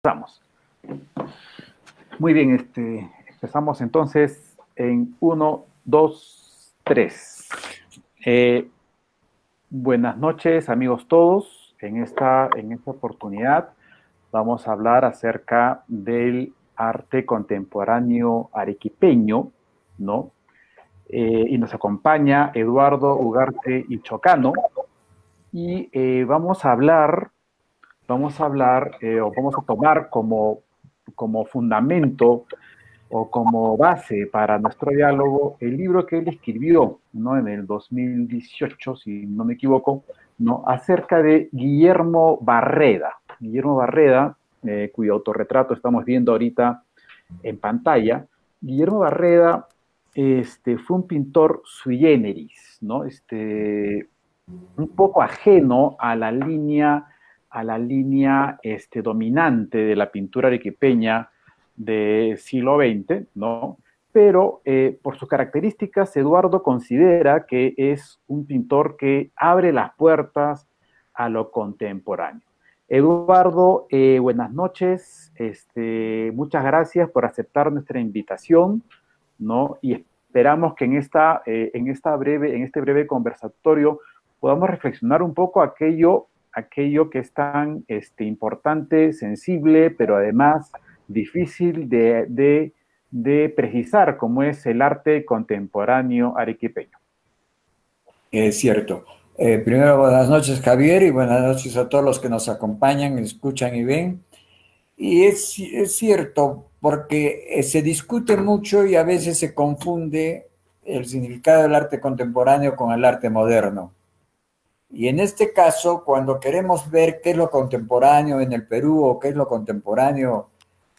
Empezamos. Muy bien, este, empezamos entonces en 1, 2, 3. buenas noches, amigos todos. En esta, en esta oportunidad vamos a hablar acerca del arte contemporáneo arequipeño, ¿no? Eh, y nos acompaña Eduardo Ugarte y Chocano. Y eh, vamos a hablar vamos a hablar eh, o vamos a tomar como, como fundamento o como base para nuestro diálogo el libro que él escribió ¿no? en el 2018, si no me equivoco, ¿no? acerca de Guillermo Barreda. Guillermo Barreda, eh, cuyo autorretrato estamos viendo ahorita en pantalla. Guillermo Barreda este, fue un pintor sui generis, ¿no? este, un poco ajeno a la línea a la línea este, dominante de la pintura arequipeña del siglo XX, ¿no? Pero eh, por sus características, Eduardo considera que es un pintor que abre las puertas a lo contemporáneo. Eduardo, eh, buenas noches. Este, muchas gracias por aceptar nuestra invitación, ¿no? Y esperamos que en, esta, eh, en, esta breve, en este breve conversatorio podamos reflexionar un poco aquello aquello que es tan este, importante, sensible, pero además difícil de, precisar, como es el arte contemporáneo arequipeño. Es cierto. Eh, primero, buenas noches, Javier, y buenas noches a todos los que nos acompañan, escuchan y ven. Y es, cierto, porque eh, se discute mucho y a veces se confunde el significado del arte contemporáneo con el arte moderno. Y en este caso, cuando queremos ver qué es lo contemporáneo en el Perú o qué es lo contemporáneo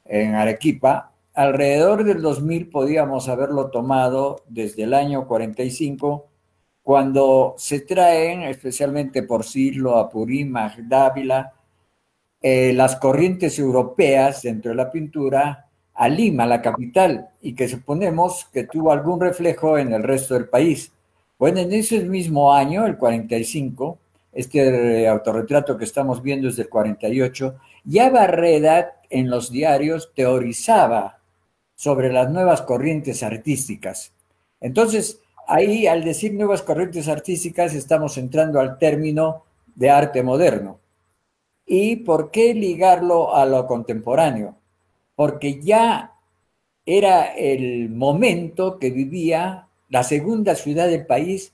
en Arequipa, alrededor del 2000 podíamos haberlo tomado desde el año 45, cuando se traen, especialmente por Silo, Apurímac, Dávila, eh, las corrientes europeas dentro de la pintura a Lima, la capital, y que suponemos que tuvo algún reflejo en el resto del país. Bueno, en ese mismo año, el 45, este autorretrato que estamos viendo es del 48, ya Barreda en los diarios teorizaba sobre las nuevas corrientes artísticas. Entonces, ahí al decir nuevas corrientes artísticas estamos entrando al término de arte moderno. ¿Y por qué ligarlo a lo contemporáneo? Porque ya era el momento que vivía la segunda ciudad del país,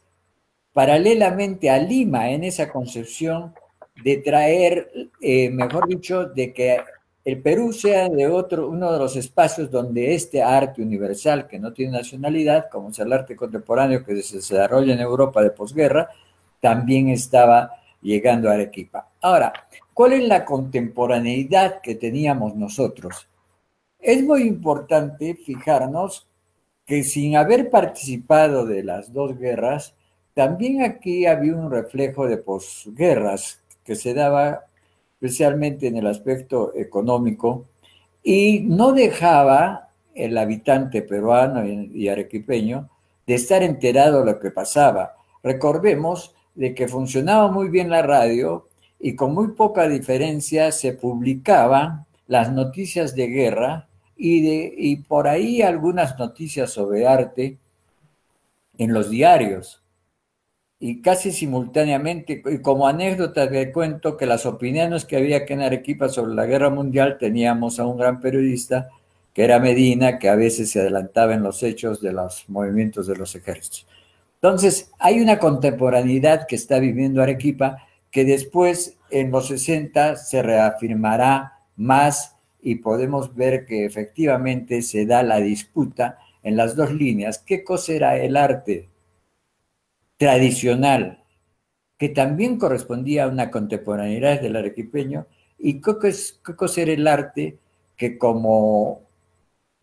paralelamente a Lima en esa concepción de traer, eh, mejor dicho, de que el Perú sea de otro, uno de los espacios donde este arte universal, que no tiene nacionalidad, como es el arte contemporáneo que se desarrolla en Europa de posguerra, también estaba llegando a Arequipa. Ahora, ¿cuál es la contemporaneidad que teníamos nosotros? Es muy importante fijarnos que sin haber participado de las dos guerras, también aquí había un reflejo de posguerras que se daba especialmente en el aspecto económico y no dejaba el habitante peruano y arequipeño de estar enterado de lo que pasaba. Recordemos de que funcionaba muy bien la radio y con muy poca diferencia se publicaban las noticias de guerra y, de, y por ahí algunas noticias sobre arte en los diarios. Y casi simultáneamente, y como anécdota te cuento que las opiniones que había aquí en Arequipa sobre la guerra mundial teníamos a un gran periodista que era Medina, que a veces se adelantaba en los hechos de los movimientos de los ejércitos. Entonces, hay una contemporaneidad que está viviendo Arequipa que después, en los 60, se reafirmará más y podemos ver que efectivamente se da la disputa en las dos líneas. ¿Qué cosa era el arte tradicional, que también correspondía a una contemporaneidad del arequipeño? ¿Y qué cosa era el arte que como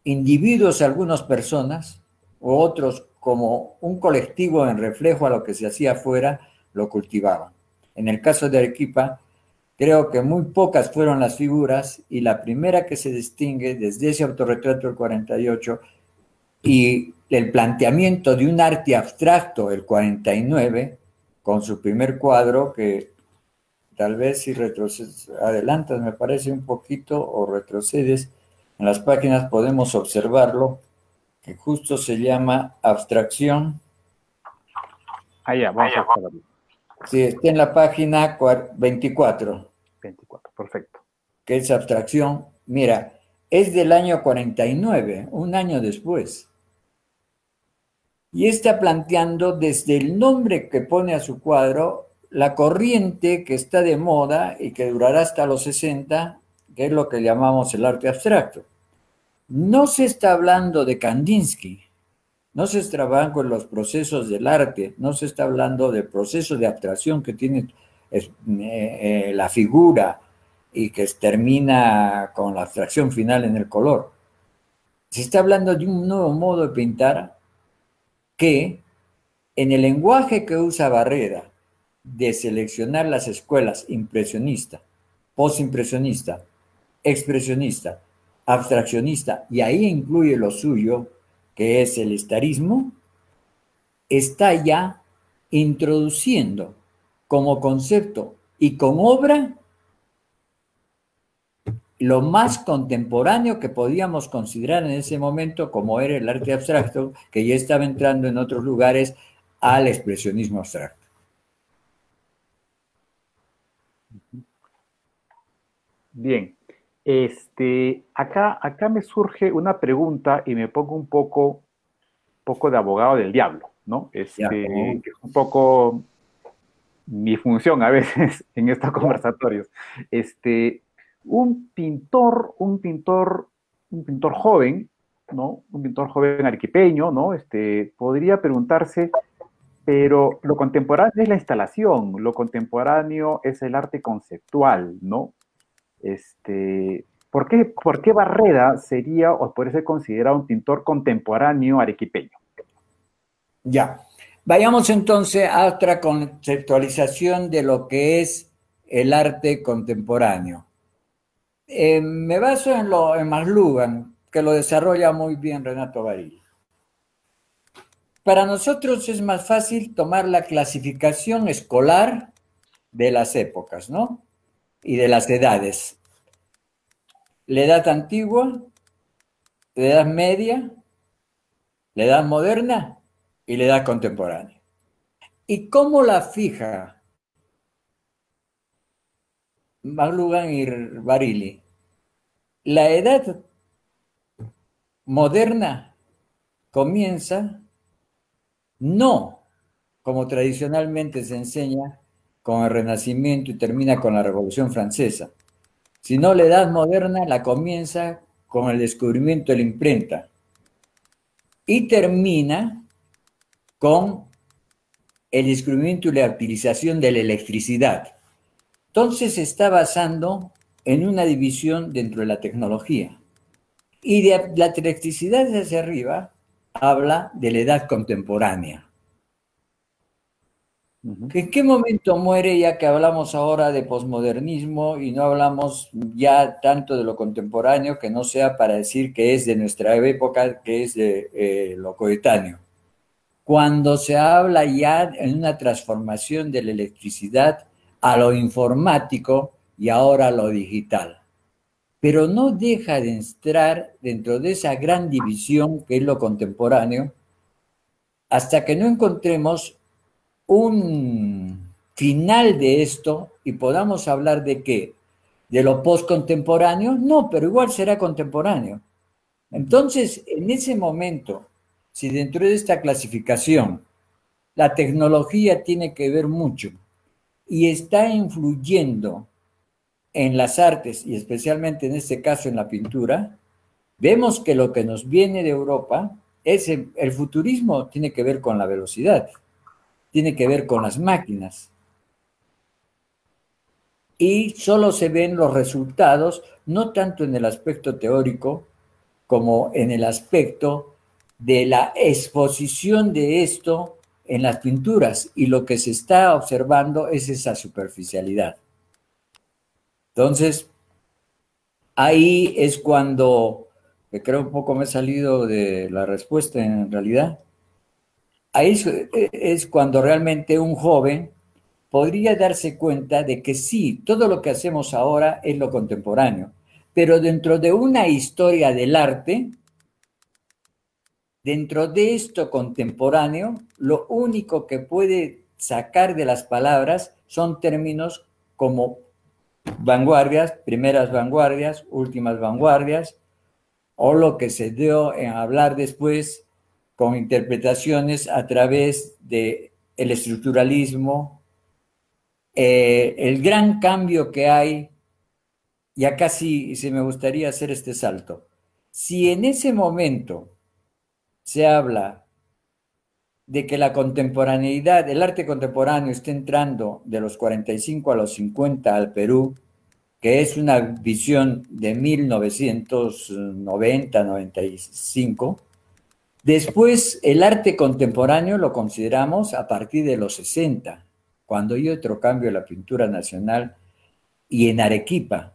individuos, algunas personas, o otros como un colectivo en reflejo a lo que se hacía afuera, lo cultivaban? En el caso de Arequipa, Creo que muy pocas fueron las figuras y la primera que se distingue desde ese autorretrato del 48 y el planteamiento de un arte abstracto, el 49, con su primer cuadro que tal vez si retrocedes, adelantas, me parece un poquito, o retrocedes, en las páginas podemos observarlo, que justo se llama abstracción. Allá, vamos a observarlo. Sí, está en la página 24. 24, perfecto. Que es abstracción. Mira, es del año 49, un año después. Y está planteando desde el nombre que pone a su cuadro la corriente que está de moda y que durará hasta los 60, que es lo que llamamos el arte abstracto. No se está hablando de Kandinsky, no se hablando de los procesos del arte, no se está hablando del proceso de abstracción que tiene eh, eh, la figura y que termina con la abstracción final en el color. Se está hablando de un nuevo modo de pintar que en el lenguaje que usa Barrera de seleccionar las escuelas impresionista, postimpresionista, expresionista, abstraccionista, y ahí incluye lo suyo, que es el estarismo, está ya introduciendo como concepto y con obra lo más contemporáneo que podíamos considerar en ese momento como era el arte abstracto, que ya estaba entrando en otros lugares al expresionismo abstracto. Bien, este, acá, acá me surge una pregunta y me pongo un poco, poco de abogado del diablo, ¿no? Este, que es un poco mi función a veces en estos conversatorios. Este, un pintor, un pintor, un pintor joven, ¿no? Un pintor joven arequipeño, ¿no? Este, podría preguntarse, pero lo contemporáneo es la instalación, lo contemporáneo es el arte conceptual, ¿no? Este, ¿por, qué, ¿Por qué Barreda sería o puede ser considerado un pintor contemporáneo arequipeño? Ya. Vayamos entonces a otra conceptualización de lo que es el arte contemporáneo. Eh, me baso en, lo, en Maslugan, que lo desarrolla muy bien Renato Baril. Para nosotros es más fácil tomar la clasificación escolar de las épocas, ¿no? Y de las edades. La edad antigua, la edad media, la edad moderna y la edad contemporánea. ¿Y cómo la fija McLuhan y Barili? La edad moderna comienza no como tradicionalmente se enseña con el Renacimiento y termina con la Revolución Francesa, sino la Edad Moderna la comienza con el descubrimiento de la imprenta y termina con el descubrimiento y la utilización de la electricidad. Entonces se está basando en una división dentro de la tecnología. Y de la electricidad hacia arriba habla de la edad contemporánea. ¿En qué momento muere ya que hablamos ahora de posmodernismo y no hablamos ya tanto de lo contemporáneo que no sea para decir que es de nuestra época, que es de eh, lo coetáneo? Cuando se habla ya en una transformación de la electricidad a lo informático y ahora a lo digital. Pero no deja de entrar dentro de esa gran división que es lo contemporáneo hasta que no encontremos un final de esto y podamos hablar de qué? ¿De lo postcontemporáneo? No, pero igual será contemporáneo. Entonces, en ese momento, si dentro de esta clasificación la tecnología tiene que ver mucho y está influyendo en las artes y especialmente en este caso en la pintura, vemos que lo que nos viene de Europa es el, futurismo tiene que ver con la velocidad tiene que ver con las máquinas. Y solo se ven los resultados, no tanto en el aspecto teórico como en el aspecto de la exposición de esto en las pinturas. Y lo que se está observando es esa superficialidad. Entonces, ahí es cuando, que creo un poco me he salido de la respuesta en realidad, ahí es, cuando realmente un joven podría darse cuenta de que sí, todo lo que hacemos ahora es lo contemporáneo, pero dentro de una historia del arte, dentro de esto contemporáneo, lo único que puede sacar de las palabras son términos como vanguardias, primeras vanguardias, últimas vanguardias, o lo que se dio en hablar después con interpretaciones a través de el estructuralismo, eh, el gran cambio que hay, y acá sí, me gustaría hacer este salto. Si en ese momento se habla de que la contemporaneidad, el arte contemporáneo está entrando de los 45 a los 50 al Perú, que es una visión de 1990-95. Después, el arte contemporáneo lo consideramos a partir de los 60, cuando hay otro cambio en la pintura nacional y en Arequipa.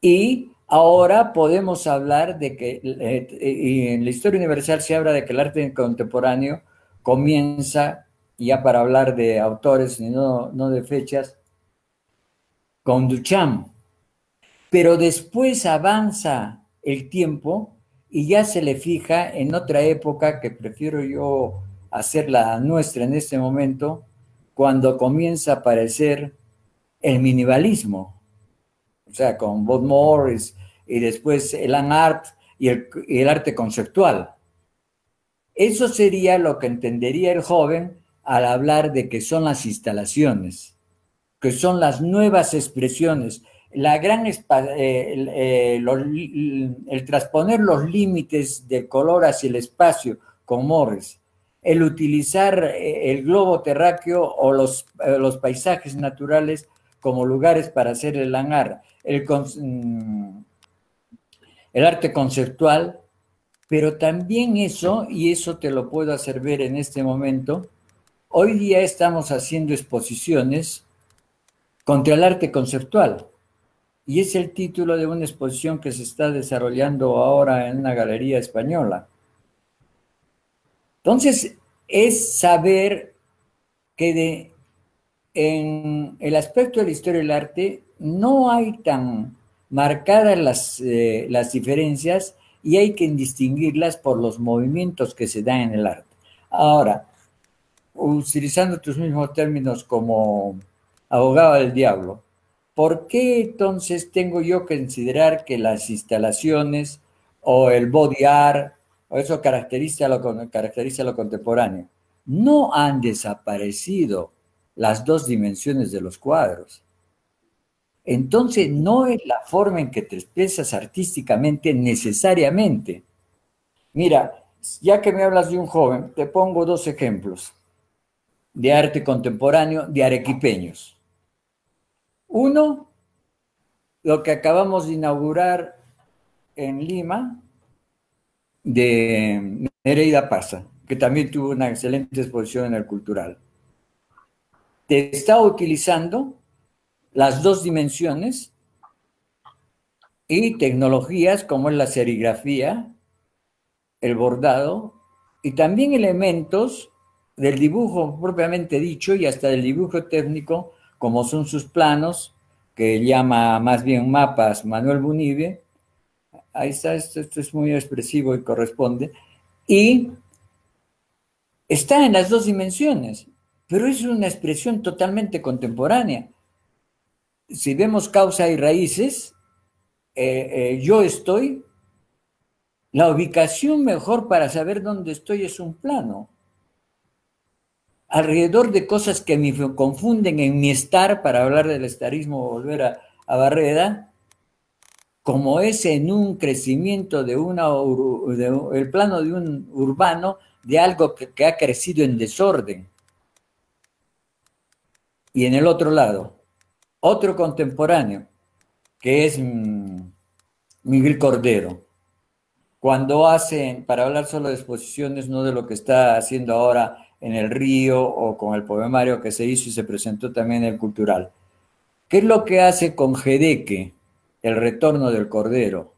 Y ahora podemos hablar de que, eh, en la historia universal se habla de que el arte contemporáneo comienza, ya para hablar de autores y no, no de fechas, con Duchamp, pero después avanza el tiempo y ya se le fija en otra época que prefiero yo hacer la nuestra en este momento, cuando comienza a aparecer el minimalismo, o sea, con Bob Morris y después el art y y el arte conceptual. Eso sería lo que entendería el joven al hablar de que son las instalaciones, que son las nuevas expresiones, la gran eh, el, el, transponer los límites del color hacia el espacio con Morris, el utilizar eh, el globo terráqueo o los, eh, los paisajes naturales como lugares para hacer el hangar, mm, el arte conceptual, pero también eso, y eso te lo puedo hacer ver en este momento, hoy día estamos haciendo exposiciones contra el arte conceptual y es el título de una exposición que se está desarrollando ahora en una galería española. Entonces, es saber que en el aspecto de la historia del arte no hay tan marcadas las, eh, las diferencias y hay que distinguirlas por los movimientos que se dan en el arte. Ahora, utilizando tus mismos términos como abogado del diablo, ¿por qué entonces tengo yo que considerar que las instalaciones o el body art o eso caracteriza lo, caracteriza lo contemporáneo? No han desaparecido las dos dimensiones de los cuadros. Entonces no es la forma en que te expresas artísticamente necesariamente. Mira, ya que me hablas de un joven, te pongo dos ejemplos de arte contemporáneo de arequipeños. Uno, lo que acabamos de inaugurar en Lima, de Nereida Pasa, que también tuvo una excelente exposición en el cultural. Te está utilizando las dos dimensiones y tecnologías como es la serigrafía, el bordado y también elementos del dibujo propiamente dicho y hasta del dibujo técnico como son sus planos, que llama más bien mapas Manuel Bunive, ahí está, esto, es muy expresivo y corresponde, y está en las dos dimensiones, pero es una expresión totalmente contemporánea. Si vemos causa y raíces, eh, eh, yo estoy, la ubicación mejor para saber dónde estoy es un plano alrededor de cosas que me confunden en mi estar, para hablar del estarismo, volver a, Barreda, como es en un crecimiento de una, el plano de un urbano, de algo que, ha crecido en desorden. Y en el otro lado, otro contemporáneo, que es mm, Miguel Cordero. Cuando hacen, para hablar solo de exposiciones, no de lo que está haciendo ahora en el río o con el poemario que se hizo y se presentó también en el cultural. ¿Qué es lo que hace con Jedeque, el retorno del Cordero?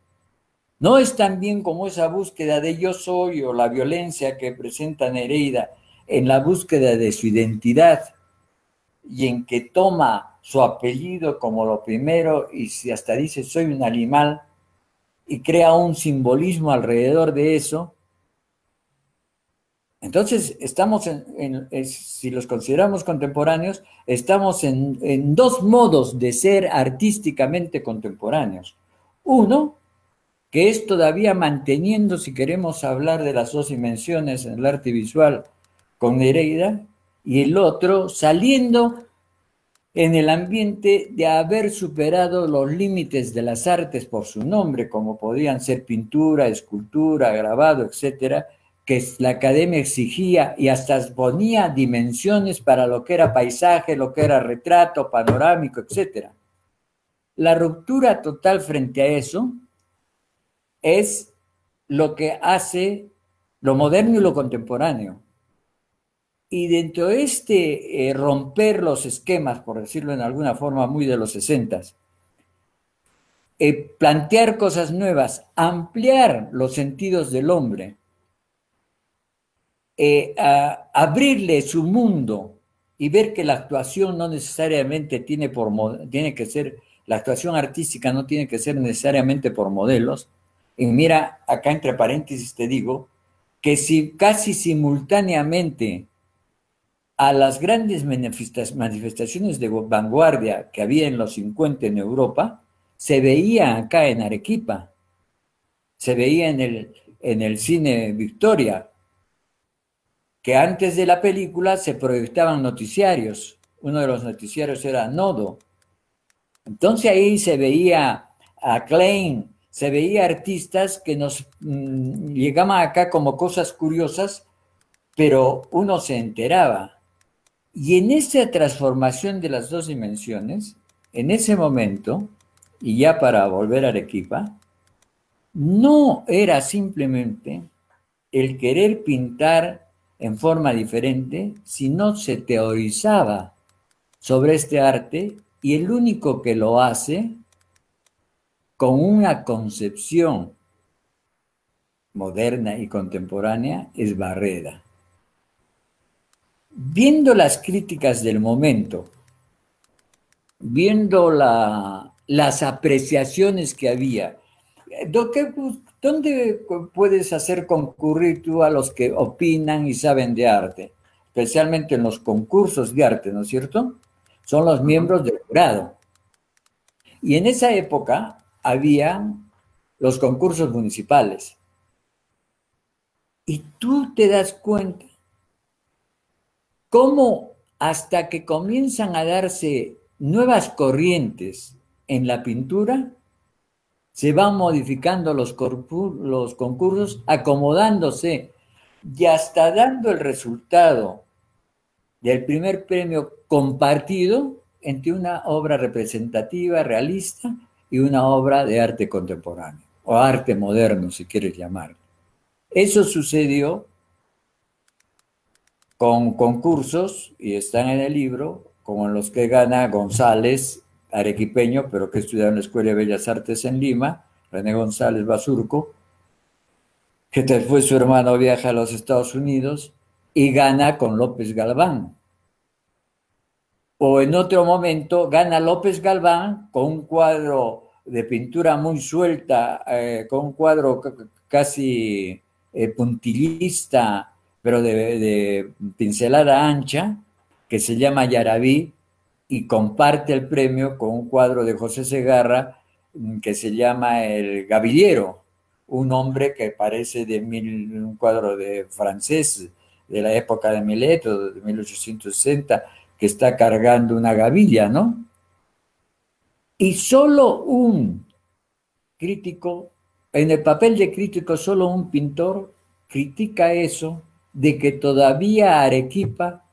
No es tan bien como esa búsqueda de yo soy o la violencia que presenta Nereida en la búsqueda de su identidad, y en que toma su apellido como lo primero y si hasta dice soy un animal y crea un simbolismo alrededor de eso, entonces estamos en, si los consideramos contemporáneos, estamos en, dos modos de ser artísticamente contemporáneos. Uno, que es todavía manteniendo, si queremos hablar de las dos dimensiones en el arte visual con Nereida, y el otro saliendo en el ambiente de haber superado los límites de las artes por su nombre, como podían ser pintura, escultura, grabado, etcétera, que la academia exigía y hasta ponía dimensiones para lo que era paisaje, lo que era retrato, panorámico, etcétera. La ruptura total frente a eso es lo que hace lo moderno y lo contemporáneo. Y dentro de este eh, romper los esquemas, por decirlo en alguna forma muy de los sesentas, eh, plantear cosas nuevas, ampliar los sentidos del hombre, eh, abrirle su mundo y ver que la actuación no necesariamente tiene, por, tiene que ser, la actuación artística no tiene que ser necesariamente por modelos. Y mira, acá entre paréntesis te digo que si casi simultáneamente a las grandes manifestaciones de vanguardia que había en los 50 en Europa, se veía acá en Arequipa, se veía en el, en el cine Victoria, que antes de la película se proyectaban noticiarios. Uno de los noticiarios era Nodo. Entonces ahí se veía a Klein, se veía artistas que nos mm, llegaban acá como cosas curiosas, pero uno se enteraba. Y en esa transformación de las dos dimensiones, en ese momento, y ya para volver a Arequipa, no era simplemente el querer pintar en forma diferente, sino se teorizaba sobre este arte y el único que lo hace con una concepción moderna y contemporánea es Barreda. Viendo las críticas del momento, viendo las apreciaciones que había, ¿dónde puedes hacer concurrir tú a los que opinan y saben de arte? Especialmente en los concursos de arte, ¿no es cierto? Son los miembros del jurado. Y en esa época había los concursos municipales. Y tú te das cuenta cómo hasta que comienzan a darse nuevas corrientes en la pintura, se van modificando los, concursos, acomodándose y hasta dando el resultado del primer premio compartido entre una obra representativa, realista, y una obra de arte contemporáneo, o arte moderno, si quieres llamarlo. Eso sucedió con concursos, y están en el libro, como en los que gana González, arequipeño, pero que estudió en la Escuela de Bellas Artes en Lima, René González Basurco, que después su hermano viaja a los Estados Unidos y gana con López Galván. O en otro momento gana López Galván con un cuadro de pintura muy suelta, eh, con un cuadro casi eh, puntillista, pero de, pincelada ancha, que se llama Yarabí, y comparte el premio con un cuadro de José Segarra mm, que se llama El Gavillero, un hombre que parece de un cuadro de francés de la época de Mileto, de 1860, que está cargando una gavilla, ¿no? Y solo un crítico, en el papel de crítico, solo un pintor critica eso de que todavía Arequipa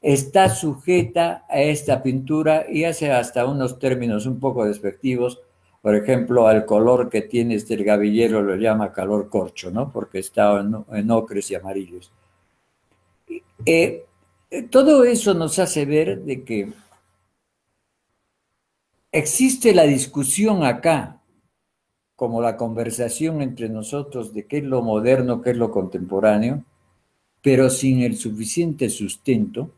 está sujeta a esta pintura y hace hasta unos términos un poco despectivos. Por ejemplo, al color que tiene este gavillero lo llama calor corcho, ¿no? Porque está en, ocres y amarillos. Eh, todo eso nos hace ver de que existe la discusión acá, como la conversación entre nosotros de qué es lo moderno, qué es lo contemporáneo, pero sin el suficiente sustento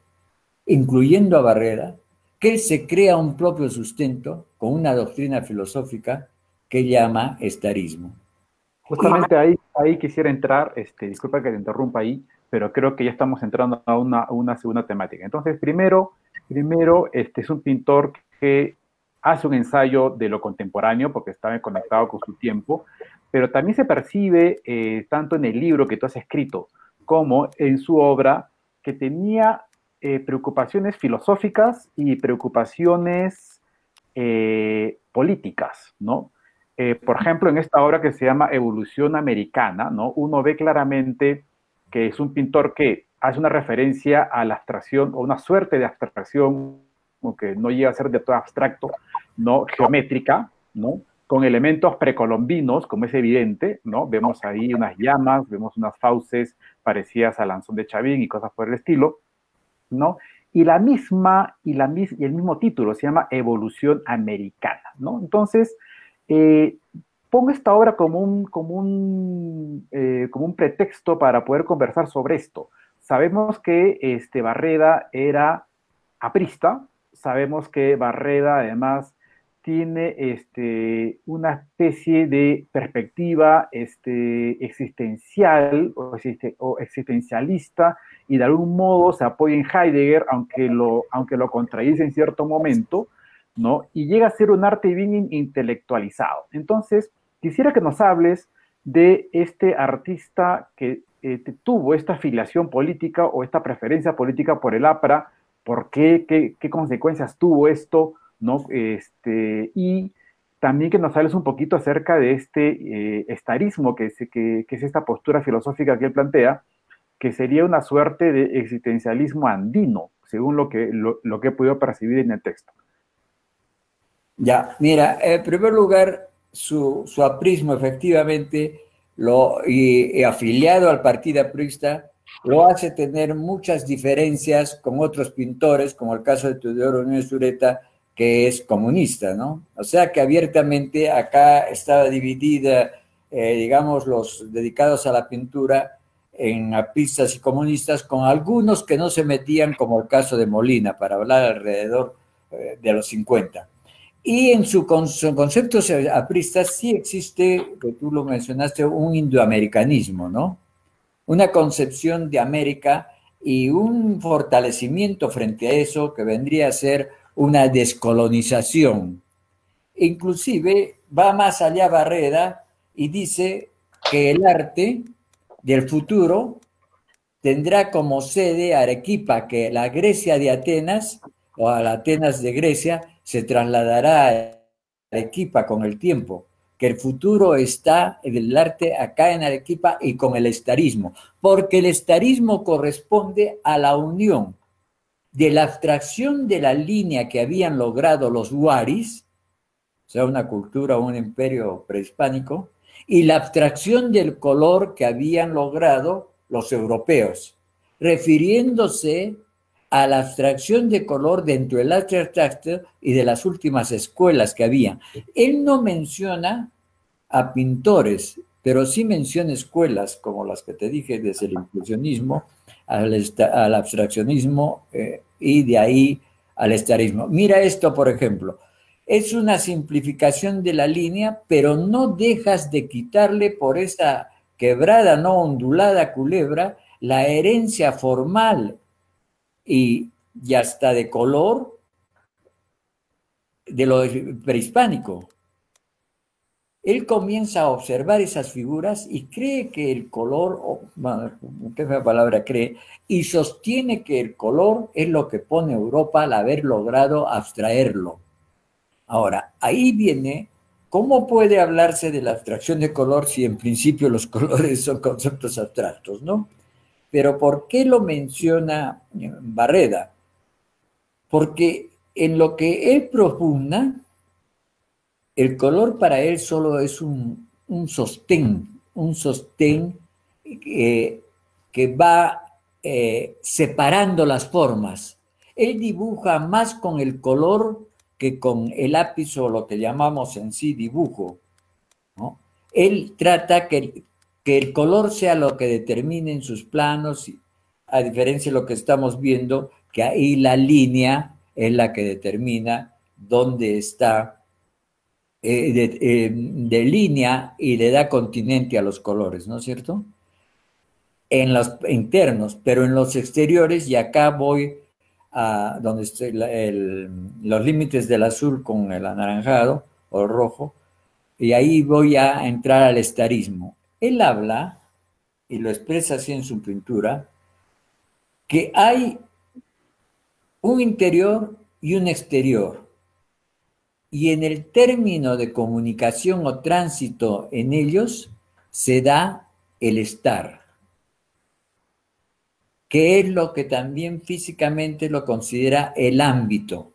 incluyendo a Barrera, que se crea un propio sustento con una doctrina filosófica que llama estarismo. Justamente ahí, ahí quisiera entrar, este, disculpa que te interrumpa ahí, pero creo que ya estamos entrando a una, una segunda temática. Entonces, primero, primero este es un pintor que hace un ensayo de lo contemporáneo porque está conectado con su tiempo, pero también se percibe eh, tanto en el libro que tú has escrito como en su obra que tenía eh, preocupaciones filosóficas y preocupaciones eh, políticas, ¿no? por ejemplo, en esta obra que se llama Evolución Americana, ¿no? Uno ve claramente que es un pintor que hace una referencia a la abstracción o una suerte de abstracción, aunque no llega a ser de todo abstracto, ¿no? Geométrica, ¿no? Con elementos precolombinos, como es evidente, ¿no? Vemos ahí unas llamas, vemos unas fauces parecidas al lanzón de Chavín y cosas por el estilo, ¿no? Y la misma, y, el mismo título se llama Evolución Americana, ¿no? Entonces, eh, pongo esta obra eh, como un pretexto para poder conversar sobre esto. Sabemos que este, Barreda era aprista, sabemos que Barreda además tiene este, una especie de perspectiva este, existencial o, existencialista y de algún modo se apoya en Heidegger, aunque lo, aunque lo contradice en cierto momento, ¿no? Y llega a ser un arte bien intelectualizado. Entonces, Quisiera que nos hables de este artista que eh, tuvo esta afiliación política o esta preferencia política por el APRA, por qué, qué, consecuencias tuvo esto, ¿no? Este, y también que nos hables un poquito acerca de este eh, estarismo, que es, que, es esta postura filosófica que él plantea, que sería una suerte de existencialismo andino, según lo que, lo, que he podido percibir en el texto. Ya, mira, en primer lugar, su, aprismo efectivamente lo, y, afiliado al partido aprista lo hace tener muchas diferencias con otros pintores, como el caso de Teodoro Núñez Sureta, que es comunista, ¿no? O sea que abiertamente acá estaba dividida, eh, digamos, los dedicados a la pintura en apristas y comunistas, con algunos que no se metían, como el caso de Molina, para hablar alrededor eh, de los 50. Y en su, concepto aprista sí existe, que tú lo mencionaste, un indoamericanismo, ¿no? Una concepción de América y un fortalecimiento frente a eso que vendría a ser una descolonización. Inclusive va más allá Barreda y dice que el arte del futuro tendrá como sede Arequipa, que la Grecia de Atenas o a la Atenas de Grecia se trasladará a Arequipa con el tiempo, que el futuro está en el arte acá en Arequipa y con el estarismo, porque el estarismo corresponde a la unión de la abstracción de la línea que habían logrado los Huaris, o sea, una cultura, un imperio prehispánico, y la abstracción del color que habían logrado los europeos, refiriéndose a la abstracción de color dentro del abstracto y de las últimas escuelas que había. Él no menciona a pintores, pero sí menciona escuelas como las que te dije, desde el impresionismo al, abstraccionismo eh, y de ahí al estarismo. Mira esto, por ejemplo. Es una simplificación de la línea, pero no dejas de quitarle por esa quebrada, no ondulada culebra, la herencia formal y ya está de color de lo prehispánico. Él comienza a observar esas figuras y cree que el color, bueno, ¿qué la palabra cree? Y sostiene que el color es lo que pone Europa al haber logrado abstraerlo. Ahora, ahí viene, ¿cómo puede hablarse de la abstracción de color si en principio los colores son conceptos abstractos, no? Pero ¿por qué lo menciona Barreda? Porque en lo que él propugna, el color para él solo es un, sostén, un sostén que, va eh, separando las formas. Él dibuja más con el color que con el lápiz o lo que llamamos en sí dibujo. Él trata que, que el color sea lo que determine en sus planos, a diferencia de lo que estamos viendo, que ahí la línea es la que determina dónde está eh, eh, de, línea y le da continente a los colores, ¿no es cierto? En los internos, pero en los exteriores, y acá voy donde los límites del azul con el anaranjado o rojo, y ahí voy a entrar al estarismo. Él habla, y lo expresa así en su pintura, que hay un interior y un exterior. Y en el término de comunicación o tránsito en ellos se da el estar, que es lo que también físicamente lo considera el ámbito.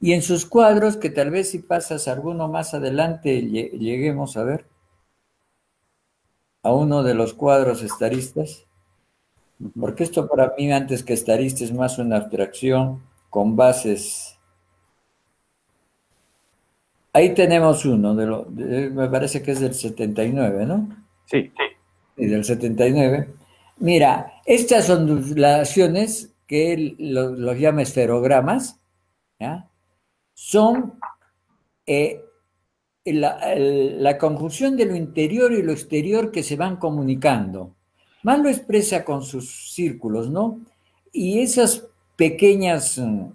Y en sus cuadros, que tal vez si pasas alguno más adelante lleguemos a ver, a uno de los cuadros estaristas, porque esto para mí antes que estarista es más una abstracción con bases. Ahí tenemos uno, de lo, me parece que es del 79, ¿no? Sí, sí. Y del 79. Mira, estas ondulaciones que los, llama esferogramas, son eh, la, conjunción de lo interior y lo exterior que se van comunicando. Más lo expresa con sus círculos, ¿no? Y esas pequeñas mm,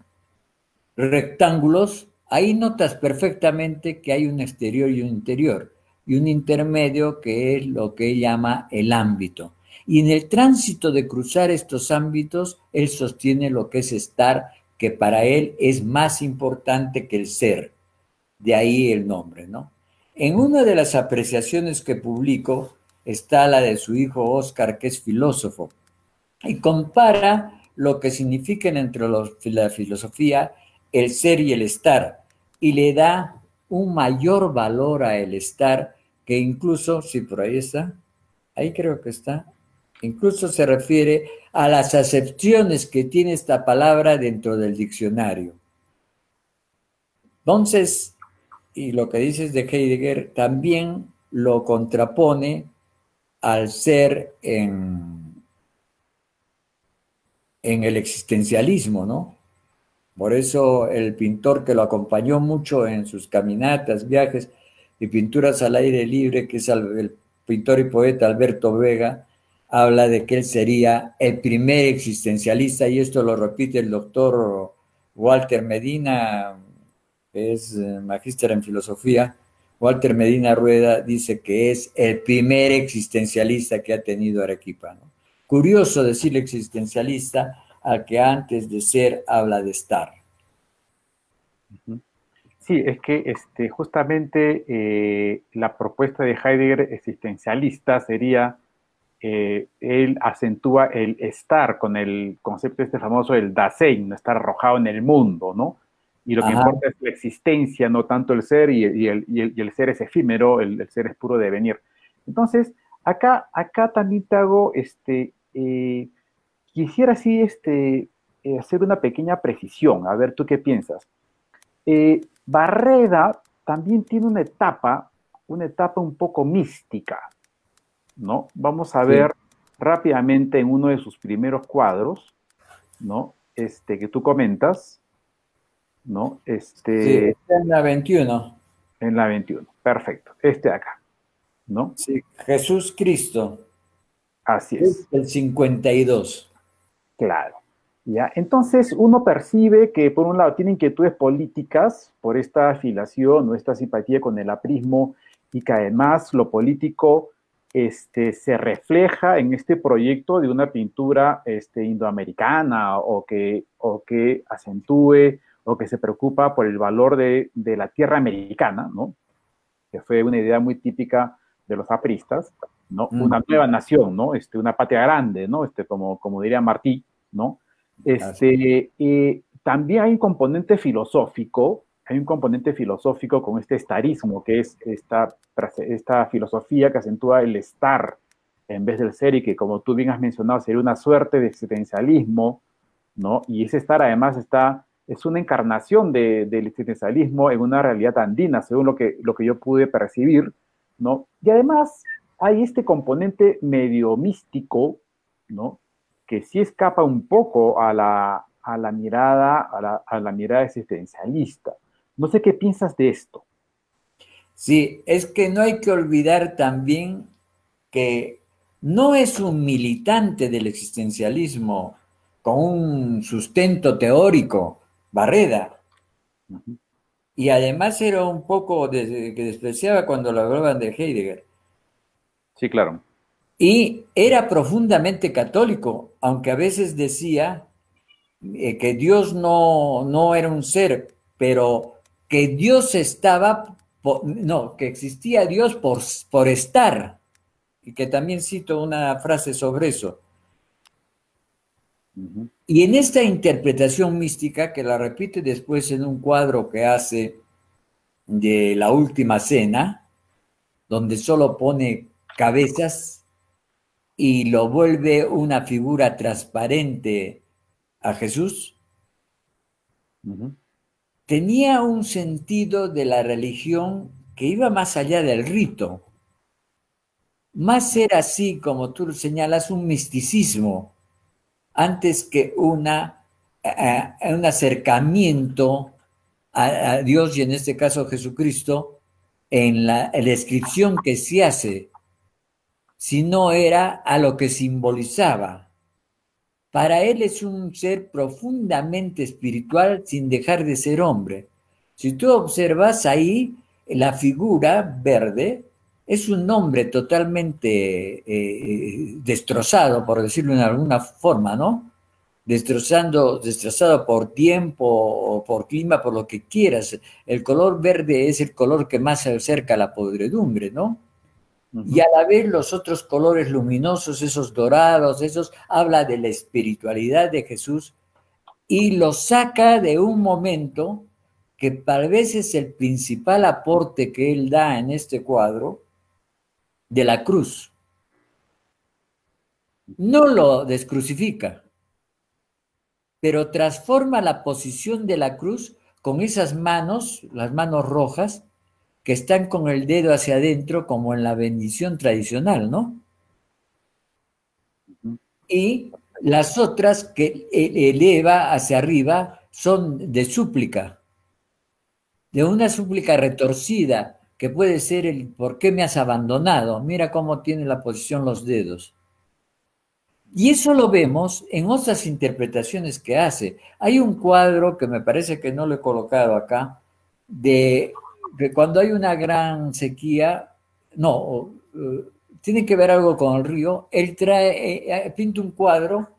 rectángulos, ahí notas perfectamente que hay un exterior y un interior, y un intermedio que es lo que llama el ámbito. Y en el tránsito de cruzar estos ámbitos, él sostiene lo que es estar, que para él es más importante que el ser. De ahí el nombre, ¿no? En una de las apreciaciones que publico está la de su hijo Oscar, que es filósofo, y compara lo que significan entre la filosofía el ser y el estar, y le da un mayor valor a el estar que incluso, si por ahí está, ahí creo que está, incluso se refiere a las acepciones que tiene esta palabra dentro del diccionario. Entonces, y lo que dices de Heidegger también lo contrapone al ser en en el existencialismo, ¿no? Por eso el pintor que lo acompañó mucho en sus caminatas, viajes y pinturas al aire libre, que es el pintor y poeta Alberto Vega, habla de que él sería el primer existencialista, y esto lo repite el doctor Walter Medina, es eh, magíster en filosofía. Walter Medina Rueda dice que es el primer existencialista que ha tenido Arequipa. Curioso decir existencialista al que antes de ser habla de estar. Sí, es que este, justamente eh, la propuesta de Heidegger existencialista sería, eh, él acentúa el estar con el concepto este famoso, el Dasein, no estar arrojado en el mundo, ¿no? Y lo que importa es la existencia, no tanto el ser, y, el, ser es efímero, el, ser es puro devenir. Entonces, acá, acá también te hago este, eh, quisiera así este, eh, hacer una pequeña precisión, a ver tú qué piensas. Barreda también tiene una etapa, una etapa un poco mística, ¿no? Vamos a ver rápidamente en uno de sus primeros cuadros, ¿no? Este que tú comentas, ¿no? Este, sí, en la 21. En la 21, perfecto. Este acá, ¿no? Sí, Jesús Cristo. Así es. El 52. Claro. ¿ya? Entonces uno percibe que por un lado tiene inquietudes políticas por esta afiliación o esta simpatía con el aprismo y que además lo político este, se refleja en este proyecto de una pintura este, indoamericana o que, o que acentúe o que se preocupa por el valor de, de la tierra americana, ¿no? que fue una idea muy típica de los apristas. ¿no? Una nueva nación, ¿no? Este, una patria grande, ¿no? Este, como, como diría Martí, ¿no? Este, también hay un componente filosófico, hay un componente filosófico con este estarismo, que es esta, esta filosofía que acentúa el estar en vez del ser y que, como tú bien has mencionado, sería una suerte de existencialismo, ¿no? Y ese estar además está, es una encarnación del existencialismo en una realidad andina, según lo que, lo que yo pude percibir, ¿no? Y además hay este componente medio místico, ¿no? Que sí escapa un poco a la, a la mirada, a la, mirada existencialista. No sé qué piensas de esto. Sí, es que no hay que olvidar también que no es un militante del existencialismo con un sustento teórico, Barreda. Y además era un poco que despreciaba cuando lo hablaban de Heidegger. Sí, claro. Y era profundamente católico, aunque a veces decía eh, que Dios no, no era un ser, pero que Dios estaba, no, que existía Dios por, por estar. Y que también cito una frase sobre eso. Y en esta interpretación mística, que la repite después en un cuadro que hace de la última cena, donde solo pone cabezas y lo vuelve una figura transparente a Jesús, tenía un sentido de la religión que iba más allá del rito. Más era así, como tú señalas, un misticismo, antes que una, un acercamiento a, Dios y en este caso a Jesucristo en la descripción que se hace sino era a lo que simbolizaba. Para él es un ser profundamente espiritual sin dejar de ser hombre. Si tú observas ahí, la figura verde es un hombre totalmente eh, destrozado, por decirlo en alguna forma, ¿no? Destrozando, destrozado por tiempo o por clima, por lo que quieras. El color verde es el color que más se acerca a la podredumbre, ¿no? Y a la vez los otros colores luminosos, esos dorados, esos, habla de la espiritualidad de Jesús y lo saca de un momento que tal vez es el principal aporte que él da en este cuadro, de la cruz. No lo descrucifica, pero transforma la posición de la cruz con esas manos, las manos rojas, que están con el dedo hacia adentro como en la bendición tradicional, ¿no? Y las otras que e-, eleva hacia arriba son de súplica, de una súplica retorcida, que puede ser el ¿por qué me has abandonado? Mira cómo tiene la posición los dedos. Y eso lo vemos en otras interpretaciones que hace. Hay un cuadro que me parece que no lo he colocado acá, de que cuando hay una gran sequía, no, eh, tiene que ver algo con el río, él trae, eh, eh, pinta un cuadro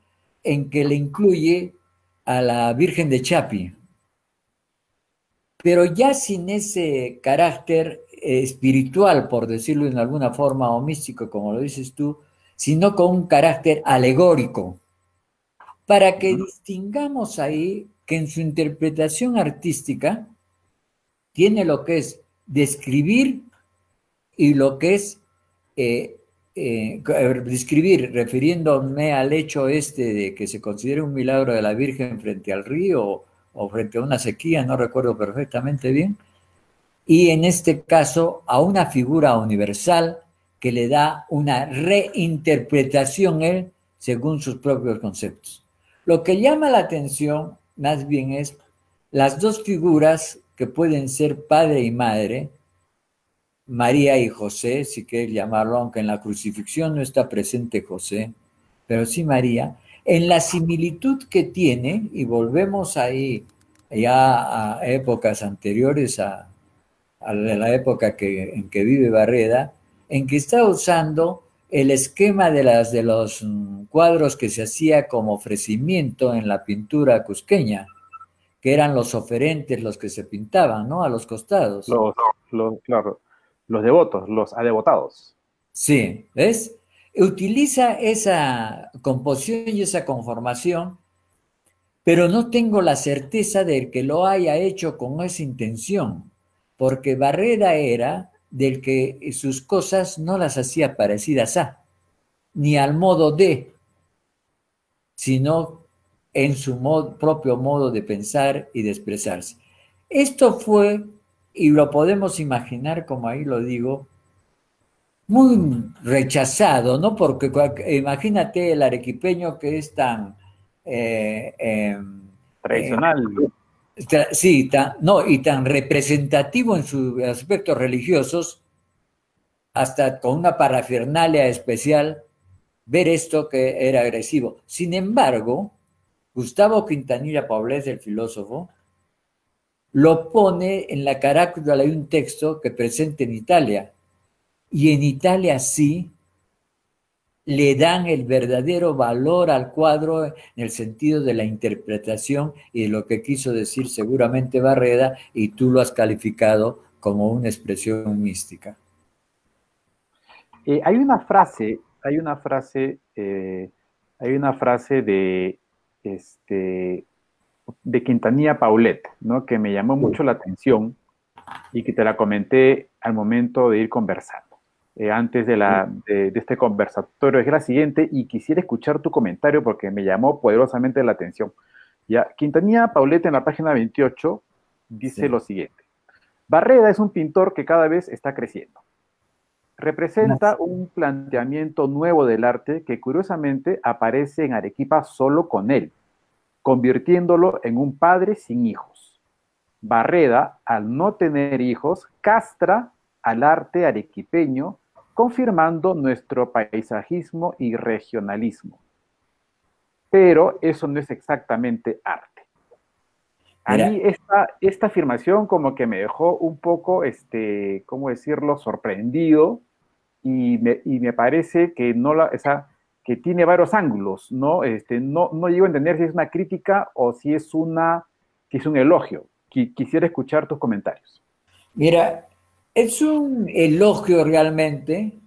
en que le incluye a la Virgen de Chapi, pero ya sin ese carácter espiritual, por decirlo en alguna forma, o místico, como lo dices tú, sino con un carácter alegórico, para que distingamos ahí que en su interpretación artística, tiene lo que es describir y lo que es eh, eh, describir, refiriéndome al hecho este de que se considera un milagro de la Virgen frente al río o, frente a una sequía, no recuerdo perfectamente bien, y en este caso a una figura universal que le da una reinterpretación él según sus propios conceptos. Lo que llama la atención más bien es las dos figuras que pueden ser padre y madre, María y José, si quieres llamarlo, aunque en la crucifixión no está presente José, pero sí María, en la similitud que tiene, y volvemos ahí ya a épocas anteriores a, la época que, en que vive Barreda, en que está usando el esquema de, las, de los cuadros que se hacía como ofrecimiento en la pintura cusqueña que eran los oferentes los que se pintaban, ¿no? A los costados. Los, claro, los devotos, los adevotados. Sí, ¿ves? Utiliza esa composición y esa conformación, pero no tengo la certeza de que lo haya hecho con esa intención, porque Barrera era del que sus cosas no las hacía parecidas a, ni al modo de, sino en su propio modo de pensar y de expresarse. Esto fue, y lo podemos imaginar, como ahí lo digo, muy rechazado, ¿no? Porque imagínate el arequipeño que es tan eh, em, tradicional. Eh, sí, no, y tan representativo en sus aspectos religiosos, hasta con una parafernalia especial, ver esto que era agresivo. Sin embargo, Gustavo Quintanilla Paulet, el filósofo, lo pone en la carátula de un texto que presenta en Italia. Y en Italia sí le dan el verdadero valor al cuadro en el sentido de la interpretación y de lo que quiso decir seguramente Barreda, y tú lo has calificado como una expresión mística. Eh, hay una frase, hay una frase, eh, hay una frase de este de Quintanilla Paulet, ¿no? que me llamó mucho la atención y que te la comenté al momento de ir conversando, eh, antes de, la, de, este conversatorio. Es la siguiente y quisiera escuchar tu comentario porque me llamó poderosamente la atención. Ya, Quintanilla Paulet en la página 28 dice lo siguiente. Barreda es un pintor que cada vez está creciendo. Representa un planteamiento nuevo del arte que curiosamente aparece en Arequipa solo con él convirtiéndolo en un padre sin hijos. Barreda, al no tener hijos, castra al arte arequipeño, confirmando nuestro paisajismo y regionalismo. Pero eso no es exactamente arte. A mí esta, esta, afirmación como que me dejó un poco, este, ¿cómo decirlo?, sorprendido y me, y me parece que no la, esa, que tiene varios ángulos, ¿no? Este, no, no llego a entender si es una crítica o si es, una, si es un elogio. Quisiera escuchar tus comentarios. Mira, es un elogio realmente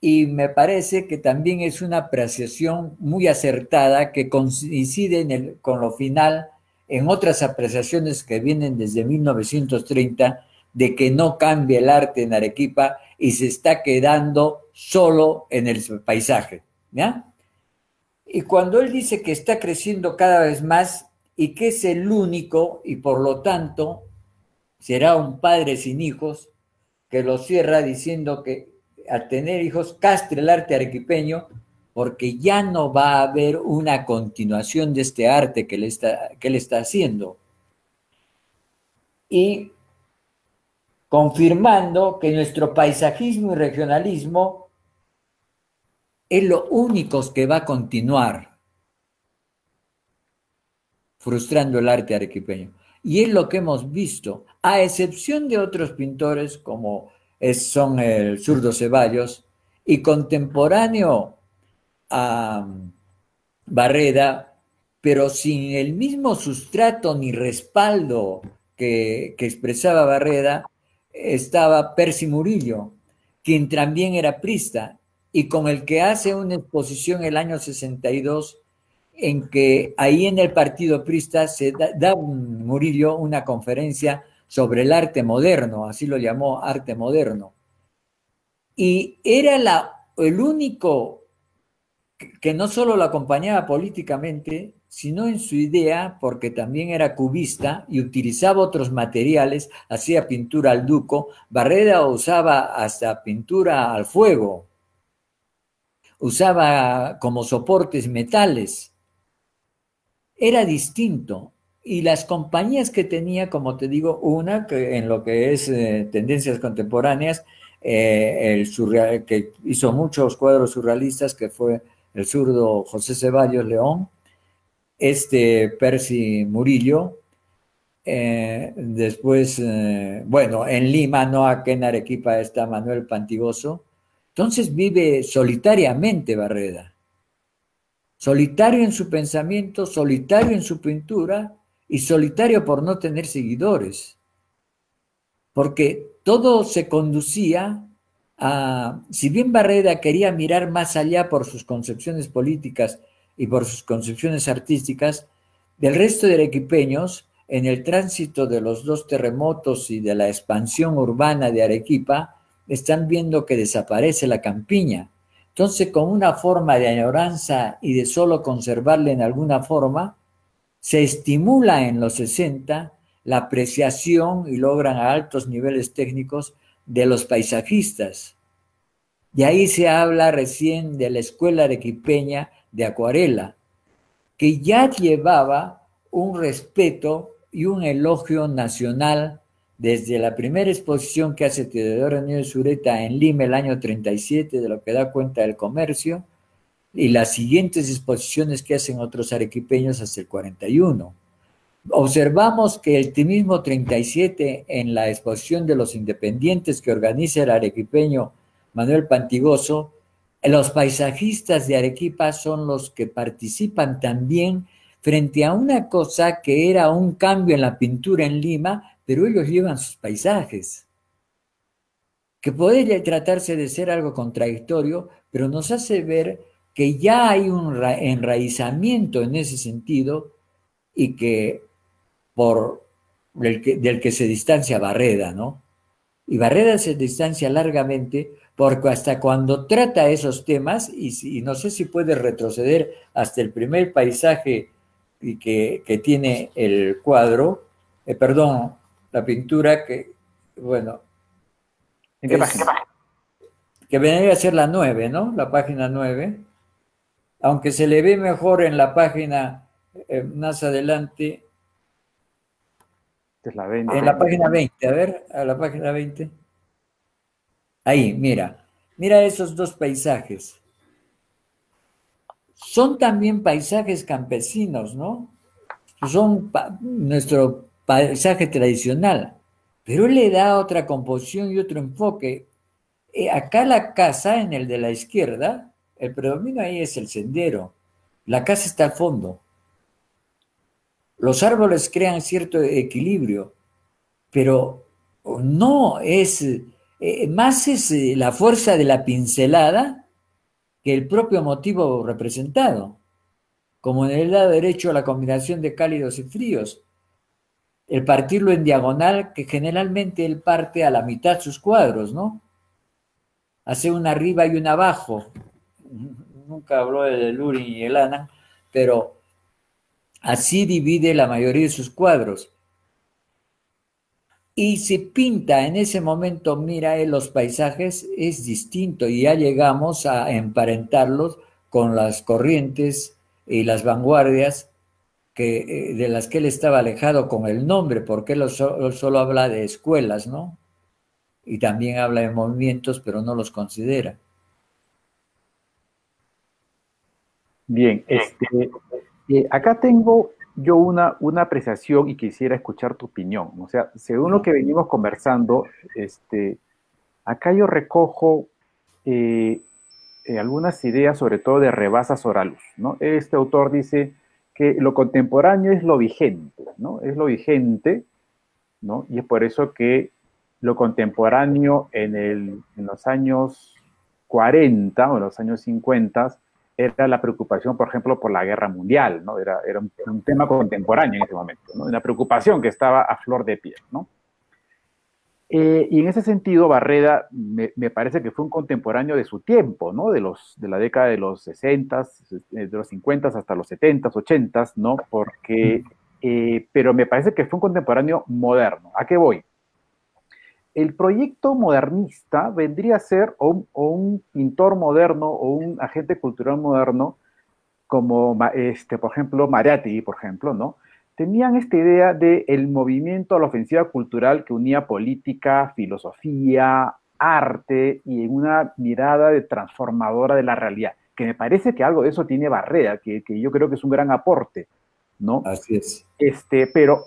y me parece que también es una apreciación muy acertada que coincide con lo final en otras apreciaciones que vienen desde 1930 de que no cambia el arte en Arequipa y se está quedando solo en el paisaje. Y cuando él dice que está creciendo cada vez más y que es el único y por lo tanto será un padre sin hijos, que lo cierra diciendo que al tener hijos castre el arte arequipeño porque ya no va a haber una continuación de este arte que, está, que él está haciendo. Y confirmando que nuestro paisajismo y regionalismo es lo único que va a continuar frustrando el arte arequipeño. Y es lo que hemos visto, a excepción de otros pintores como son el zurdo Ceballos y contemporáneo a Barreda, pero sin el mismo sustrato ni respaldo que, que expresaba Barreda, estaba Percy Murillo, quien también era prista y con el que hace una exposición el año 62 en que ahí en el Partido Prista se da, Murillo una conferencia sobre el arte moderno, así lo llamó arte moderno. Y era la, el único que no solo lo acompañaba políticamente, sino en su idea, porque también era cubista y utilizaba otros materiales, hacía pintura al duco, Barreda usaba hasta pintura al fuego, usaba como soportes metales. Era distinto. Y las compañías que tenía, como te digo, una que en lo que es eh, tendencias contemporáneas, eh, el que hizo muchos cuadros surrealistas, que fue el zurdo José Ceballos León, este Percy Murillo, eh, después, bueno, en Lima, no aquí en Arequipa está Manuel Pantigoso, entonces vive solitariamente Barreda, solitario en su pensamiento, solitario en su pintura y solitario por no tener seguidores, porque todo se conducía a, si bien Barreda quería mirar más allá por sus concepciones políticas y por sus concepciones artísticas, del resto de arequipeños, en el tránsito de los dos terremotos y de la expansión urbana de Arequipa, están viendo que desaparece la campiña. Entonces, con una forma de añoranza y de solo conservarla en alguna forma, se estimula en los 60 la apreciación y logran a altos niveles técnicos de los paisajistas. Y ahí se habla recién de la escuela arequipeña de acuarela, que ya llevaba un respeto y un elogio nacional desde la primera exposición que hace Teodoro Núñez Sureta en Lima el año 37, de lo que da cuenta del comercio, y las siguientes exposiciones que hacen otros arequipeños hasta el 41. Observamos que el mismo 37 en la exposición de los independientes que organiza el arequipeño Manuel Pantigoso, los paisajistas de Arequipa son los que participan también frente a una cosa que era un cambio en la pintura en Lima, pero ellos llevan sus paisajes. Que podría tratarse de ser algo contradictorio, pero nos hace ver que ya hay un enraizamiento en ese sentido y que por que, del que se distancia Barreda, ¿no? Y Barreda se distancia largamente porque hasta cuando trata esos temas, y, no sé si puede retroceder hasta el primer paisaje que, que tiene el cuadro, eh, perdón, la pintura que, bueno. ¿En qué página? Que vendría a ser la 9, ¿no? La página 9. Aunque se le ve mejor en la página eh, más adelante. Es la 20. En la página 20, a ver, a la página 20. Ahí, mira. Mira esos dos paisajes. Son también paisajes campesinos, ¿no? Son nuestro paisaje tradicional, pero le da otra composición y otro enfoque. Eh, acá la casa, en el de la izquierda, el predominio ahí es el sendero. La casa está al fondo. Los árboles crean cierto equilibrio, pero no es, eh, más es eh, la fuerza de la pincelada que el propio motivo representado, como en el lado derecho la combinación de cálidos y fríos, el partirlo en diagonal, que generalmente él parte a la mitad sus cuadros, ¿no? Hace un arriba y un abajo. Nunca habló de Lurin y el Anan, pero así divide la mayoría de sus cuadros. Y se pinta en ese momento, mira, en los paisajes es distinto y ya llegamos a emparentarlos con las corrientes y las vanguardias que, eh, de las que él estaba alejado con el nombre, porque él solo, habla de escuelas, ¿no? Y también habla de movimientos, pero no los considera. Bien, este, eh, acá tengo yo una, una apreciación y quisiera escuchar tu opinión. O sea, según lo que venimos conversando, este, acá yo recojo eh, algunas ideas, sobre todo de Rebasas Oralus. ¿no? Este autor dice, que lo contemporáneo es lo vigente, ¿no? Es lo vigente, ¿no? Y es por eso que lo contemporáneo en, el, en los años 40 o en los años 50 era la preocupación, por ejemplo, por la guerra mundial, ¿no? Era, era un, tema contemporáneo en ese momento, ¿no? Una preocupación que estaba a flor de piel, ¿no? Eh, y en ese sentido, Barreda me, parece que fue un contemporáneo de su tiempo, ¿no? De, los, de la década de los 60, de los 50 hasta los 70, 80, ¿no? Porque, eh, pero me parece que fue un contemporáneo moderno. ¿A qué voy? El proyecto modernista vendría a ser o un, pintor moderno o un agente cultural moderno, como, este, por ejemplo, Mariatti, por ejemplo, ¿no? tenían esta idea del el movimiento a la ofensiva cultural que unía política, filosofía, arte y en una mirada de transformadora de la realidad, que me parece que algo de eso tiene Barrera, que, yo creo que es un gran aporte, ¿no? Así es. Este, pero,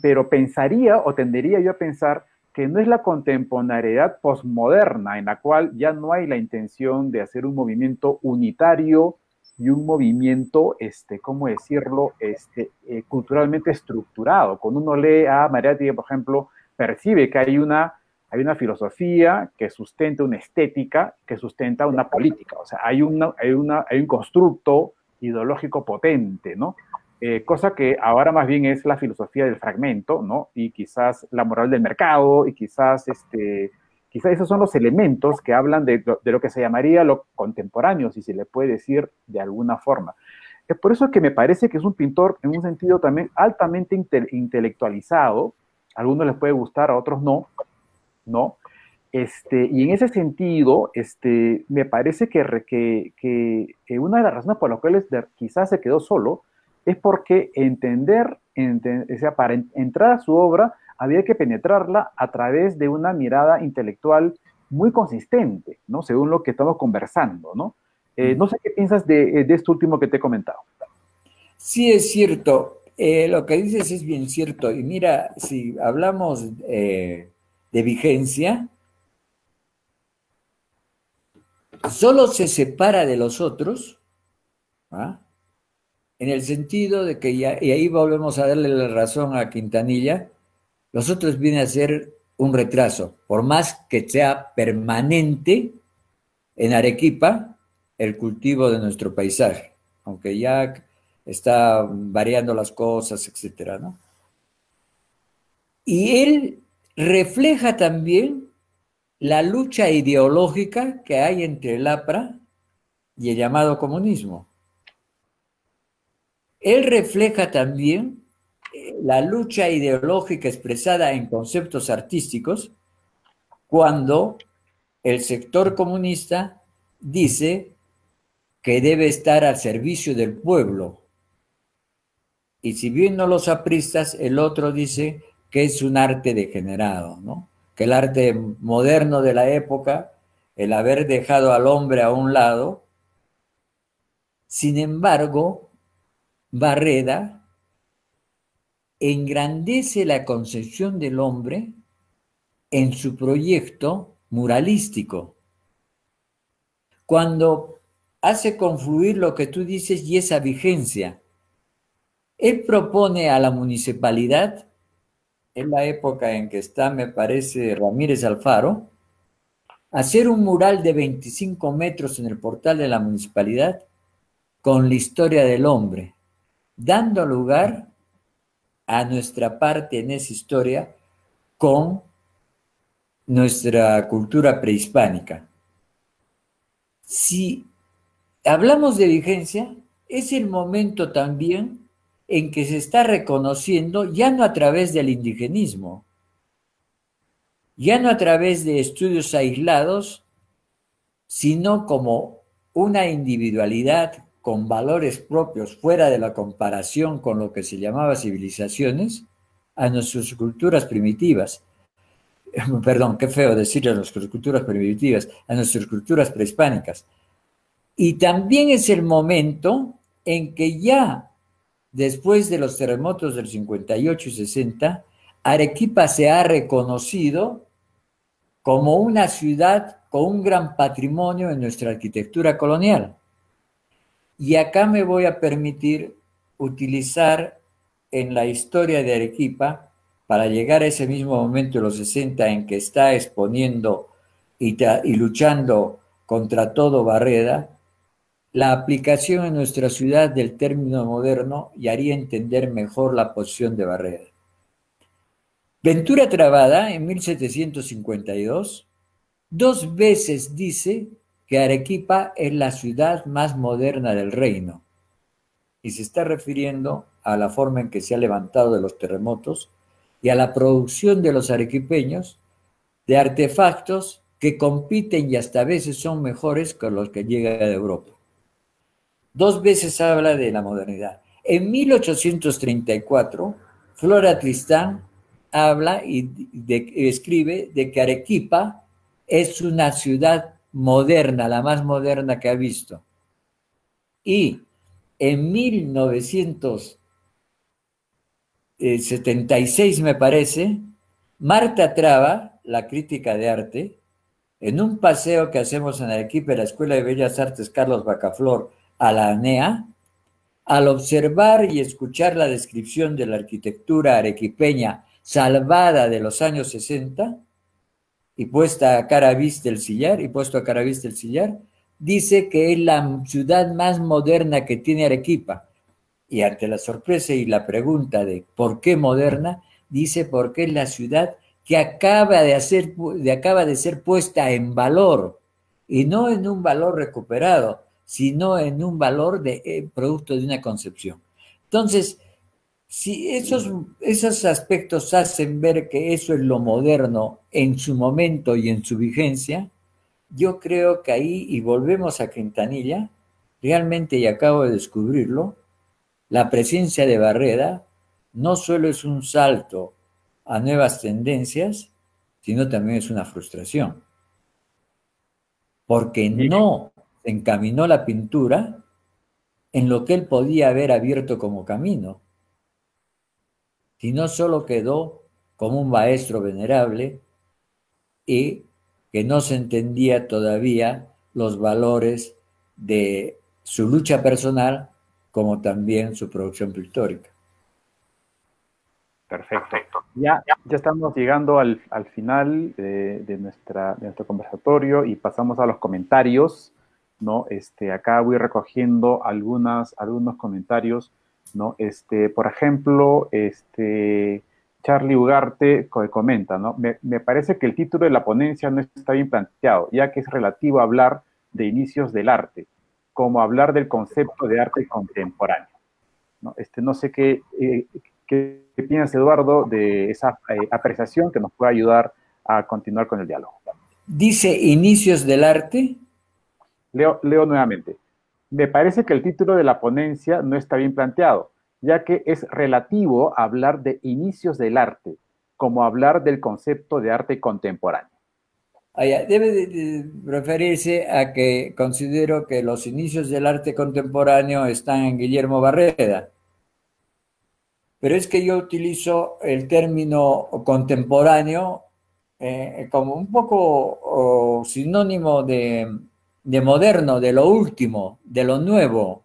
pero pensaría o tendería yo a pensar que no es la contemporaneidad posmoderna en la cual ya no hay la intención de hacer un movimiento unitario, y un movimiento, este, ¿cómo decirlo?, este, eh, culturalmente estructurado. Cuando uno lee a Mariatti, por ejemplo, percibe que hay una, hay una filosofía que sustenta una estética, que sustenta una política. O sea, hay, una, hay, una, hay un constructo ideológico potente, ¿no? Eh, cosa que ahora más bien es la filosofía del fragmento, ¿no? Y quizás la moral del mercado, y quizás este, Quizá esos son los elementos que hablan de, lo que se llamaría lo contemporáneo, si se le puede decir de alguna forma. Es por eso que me parece que es un pintor en un sentido también altamente intelectualizado. A algunos les puede gustar, a otros no, ¿no? Este, y en ese sentido, este, me parece que, que, una de las razones por las cuales quizás se quedó solo es porque entender, o sea, para entrar a su obra había que penetrarla a través de una mirada intelectual muy consistente, ¿no? Según lo que estamos conversando, ¿no? Eh, no sé qué piensas de, de, esto último que te he comentado. Sí, es cierto. Eh, lo que dices es bien cierto. Y mira, si hablamos eh, de vigencia, solo se separa de los otros, ¿ah? En el sentido de que, ya, y ahí volvemos a darle la razón a Quintanilla, los otros vienen a ser un retraso, por más que sea permanente en Arequipa el cultivo de nuestro paisaje, aunque ya está variando las cosas, etcétera, ¿no? Y él refleja también la lucha ideológica que hay entre el APRA y el llamado comunismo. Él refleja también eh, la lucha ideológica expresada en conceptos artísticos cuando el sector comunista dice que debe estar al servicio del pueblo y si bien no los apristas, el otro dice que es un arte degenerado, ¿no? Que el arte moderno de la época, el haber dejado al hombre a un lado, sin embargo, Barreda engrandece la concepción del hombre en su proyecto muralístico. Cuando hace confluir lo que tú dices y esa vigencia, él propone a la municipalidad, en la época en que está, me parece, Ramírez Alfaro, hacer un mural de 25 metros en el portal de la municipalidad con la historia del hombre, dando lugar a nuestra parte en esa historia con nuestra cultura prehispánica. Si hablamos de vigencia, es el momento también en que se está reconociendo ya no a través del indigenismo, ya no a través de estudios aislados, sino como una individualidad con valores propios fuera de la comparación con lo que se llamaba civilizaciones, a nuestras culturas primitivas. Perdón, qué feo decir a nuestras culturas primitivas, a nuestras culturas prehispánicas. Y también es el momento en que ya después de los terremotos del 58 y 60, Arequipa se ha reconocido como una ciudad con un gran patrimonio en nuestra arquitectura colonial. Y acá me voy a permitir utilizar en la historia de Arequipa, para llegar a ese mismo momento de los 60 en que está exponiendo y, luchando contra todo Barreda, la aplicación en nuestra ciudad del término moderno y haría entender mejor la posición de Barrera. Ventura Trabada, en 1752, dos veces dice que Arequipa es la ciudad más moderna del reino y se está refiriendo a la forma en que se ha levantado de los terremotos y a la producción de los arequipeños de artefactos que compiten y hasta a veces son mejores que los que llegan de Europa. Dos veces habla de la modernidad. En 1834, Flora Tristán habla y escribe de que Arequipa es una ciudad moderna, la más moderna que ha visto. Y en 1976, me parece, Marta Traba, la crítica de arte, en un paseo que hacemos en Arequipa, en la Escuela de Bellas Artes Carlos Bacaflor, a la ANEA, al observar y escuchar la descripción de la arquitectura arequipeña salvada de los años 60 y puesta a cara vista el sillar y puesto a cara vista el sillar, dice que es la ciudad más moderna que tiene Arequipa. Y ante la sorpresa y la pregunta de por qué moderna, dice porque es la ciudad que acaba de, hacer, de, acaba de ser puesta en valor y no en un valor recuperado, sino en un valor de eh, producto de una concepción. Entonces, si esos, esos aspectos hacen ver que eso es lo moderno en su momento y en su vigencia, yo creo que ahí, y volvemos a Quintanilla, realmente, y acabo de descubrirlo, la presencia de Barreda no solo es un salto a nuevas tendencias, sino también es una frustración. Porque no encaminó la pintura en lo que él podía haber abierto como camino, sino solo quedó como un maestro venerable y que no se entendía todavía los valores de su lucha personal como también su producción pictórica. Perfecto. Ya, ya estamos llegando al, final de, nuestra, de nuestro conversatorio y pasamos a los comentarios. ¿no? Este, acá voy recogiendo algunas, algunos comentarios. ¿No? Este, por ejemplo, este, Charlie Ugarte comenta, ¿no? Me, me, parece que el título de la ponencia no está bien planteado, ya que es relativo a hablar de inicios del arte, como hablar del concepto de arte contemporáneo. No, este, no sé qué, eh, qué, piensas, Eduardo, de esa eh, apreciación que nos puede ayudar a continuar con el diálogo. Dice inicios del arte. Leo, leo nuevamente. Me parece que el título de la ponencia no está bien planteado, ya que es relativo a hablar de inicios del arte, como hablar del concepto de arte contemporáneo. Ah, debe de, referirse a que considero que los inicios del arte contemporáneo están en Guillermo Barreda. Pero es que yo utilizo el término contemporáneo eh, como un poco sinónimo de, de moderno, de lo último, de lo nuevo,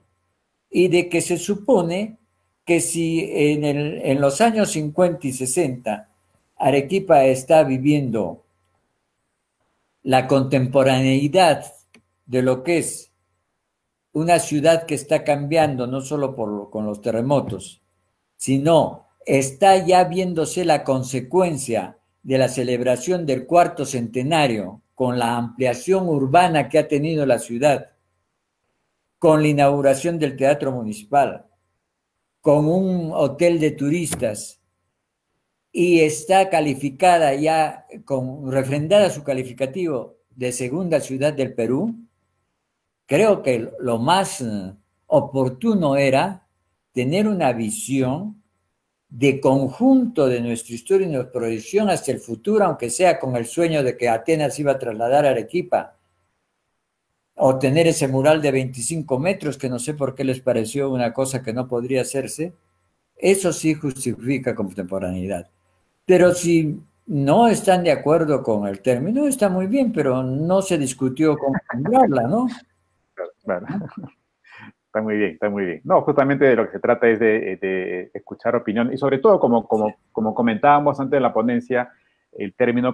y de que se supone que si en, el, en, los años 50 y 60 Arequipa está viviendo la contemporaneidad de lo que es una ciudad que está cambiando, no solo por, con los terremotos, sino está ya viéndose la consecuencia de la celebración del cuarto centenario con la ampliación urbana que ha tenido la ciudad, con la inauguración del teatro municipal, con un hotel de turistas, y está calificada ya, con refrendada su calificativo de segunda ciudad del Perú, creo que lo más eh, oportuno era tener una visión de conjunto de nuestra historia y nuestra proyección hacia el futuro, aunque sea con el sueño de que Atenas iba a trasladar a Arequipa, o tener ese mural de 25 metros, que no sé por qué les pareció una cosa que no podría hacerse, eso sí justifica contemporaneidad. Pero si no están de acuerdo con el término, está muy bien, pero no se discutió con cambiarla, ¿no? Claro, Está muy bien, está muy bien. No, justamente de lo que se trata es de, escuchar opinión y sobre todo, como, como, como, comentábamos antes de la ponencia, el término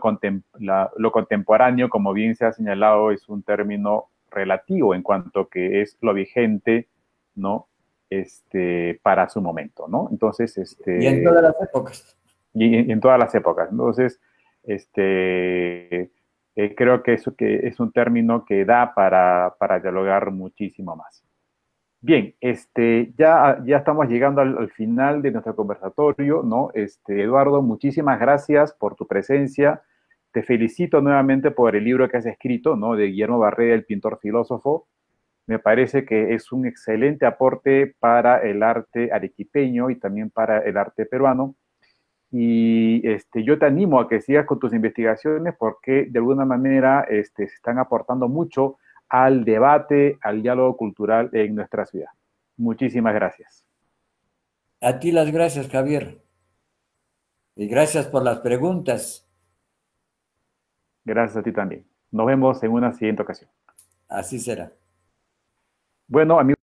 lo contemporáneo, como bien se ha señalado, es un término relativo en cuanto que es lo vigente, ¿no? Este, para su momento, ¿no? Entonces, este... Y en todas las épocas y en, todas las épocas. Entonces, este, eh, creo que, eso, que es un término que da para, para dialogar muchísimo más. Bien, este, ya, ya estamos llegando al, final de nuestro conversatorio, ¿no? Este, Eduardo, muchísimas gracias por tu presencia. Te felicito nuevamente por el libro que has escrito, ¿no? De Guillermo Barreda, el pintor filósofo. Me parece que es un excelente aporte para el arte arequipeño y también para el arte peruano. Y este, yo te animo a que sigas con tus investigaciones porque de alguna manera este, se están aportando mucho al debate, al diálogo cultural en nuestra ciudad. Muchísimas gracias. A ti las gracias, Javier. Y gracias por las preguntas. Gracias a ti también. Nos vemos en una siguiente ocasión. Así será. Bueno, amigos.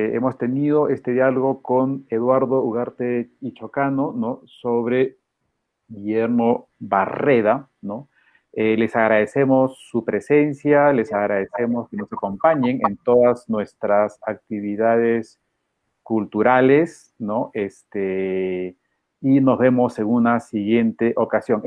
Eh, hemos tenido este diálogo con Eduardo Ugarte Ichocano, ¿no? Sobre Guillermo Barreda, ¿no? Eh, les agradecemos su presencia, les agradecemos que nos acompañen en todas nuestras actividades culturales, ¿no? Este, y nos vemos en una siguiente ocasión.